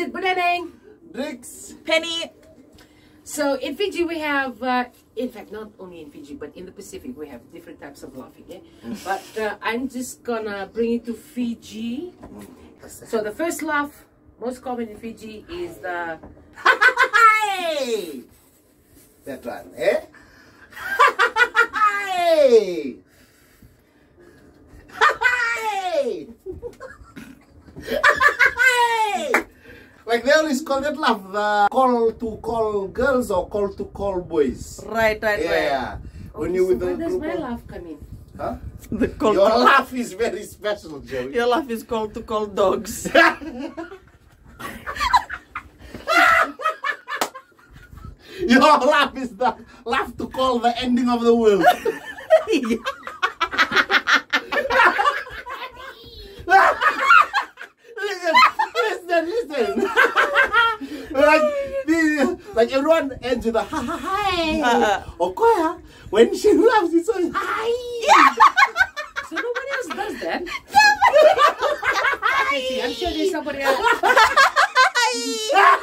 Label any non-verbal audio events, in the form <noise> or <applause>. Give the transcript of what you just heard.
it Buneneng? Drix. Penny. So in Fiji we have, uh, in fact, not only in Fiji, but in the Pacific we have different types of laughing. Yeah? but uh, I'm just gonna bring it to Fiji. So the first laugh, most common in Fiji, is the <laughs> Hey! That one, eh? Like they always call that laugh the call to call girls or call to call boys. Right, right, right. Yeah. When Okay, you so with where the does group my of- laugh come in? Huh? The call Your laugh is very special, Joey. Your laugh is called to call dogs. <laughs> Your laugh is the laugh to call the ending of the world. <laughs> listen, listen, listen. like, the, like everyone ends with a ha ha hi. Uh-uh. Okoya, when she laughs, it's always hi. <laughs> So nobody else does that. <laughs> See, I'm sure there's somebody else. <laughs>